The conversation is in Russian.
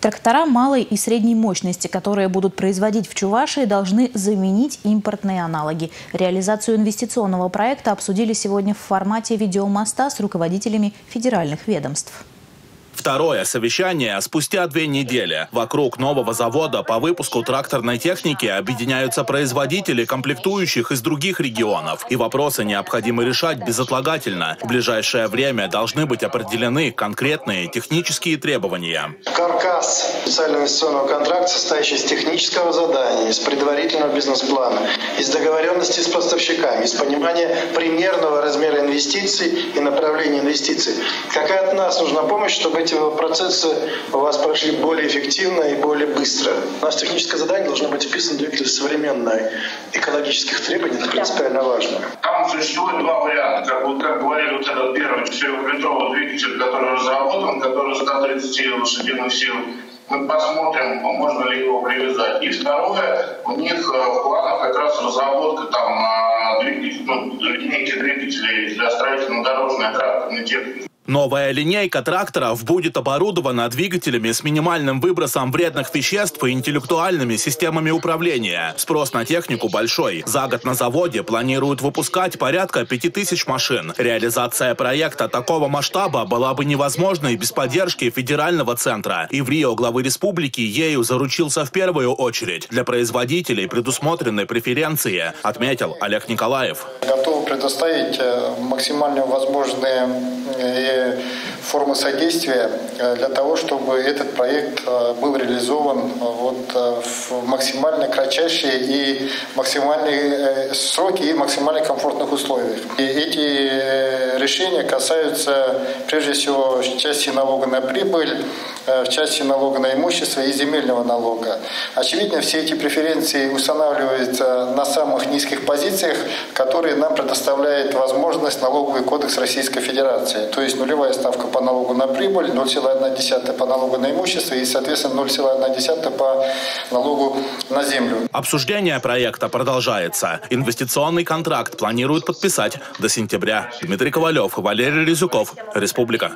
Трактора малой и средней мощности, которые будут производить в Чувашии, должны заменить импортные аналоги. Реализацию инвестиционного проекта обсудили сегодня в формате видеомоста с руководителями федеральных ведомств. Второе совещание спустя две недели. Вокруг нового завода по выпуску тракторной техники объединяются производители комплектующих из других регионов. И вопросы необходимо решать безотлагательно. В ближайшее время должны быть определены конкретные технические требования. Каркас специального инвестиционного контракта, состоящий из технического задания, из предварительного бизнес-плана, из договоренности с поставщиками, из понимания примерного размера инвестиций и направления инвестиций. Какая от нас нужна помощь, чтобы эти процессы у вас прошли более эффективно и более быстро. У нас техническое задание должно быть вписано двигатель современной экологических требований, это принципиально важно. Там существует два варианта. Как, вот, как говорили, вот этот первый четырехлитровый двигатель, который разработан, который 130 лошадиных сил, мы посмотрим, можно ли его привязать. И второе, у них э, в планах как раз разработка там двигателей, ну, линейки двигателей для строительно-дорожной тракторной техники. Новая линейка тракторов будет оборудована двигателями с минимальным выбросом вредных веществ и интеллектуальными системами управления. Спрос на технику большой. За год на заводе планируют выпускать порядка 5000 машин. Реализация проекта такого масштаба была бы невозможной без поддержки федерального центра. И в Рио главы республики ею заручился в первую очередь. Для производителей предусмотрены преференции, отметил Олег Николаев. Предоставить э, максимально возможные э, формы содействия э, для того, чтобы этот проект э, был реализован э, вот в максимально кратчайшие и максимальные сроки и максимально комфортных условиях. И эти решения касаются прежде всего части налога на прибыль, в части налога на имущество и земельного налога. Очевидно, все эти преференции устанавливаются на самых низких позициях, которые нам предоставляет возможность налоговый кодекс Российской Федерации. То есть нулевая ставка по налогу на прибыль, 0,1 по налогу на имущество и, соответственно, 0,1 по налогу на землю. Обсуждение проекта продолжается. Инвестиционный контракт планируют подписать до сентября. Дмитрий Ковалев, Валерий Резюков, Республика.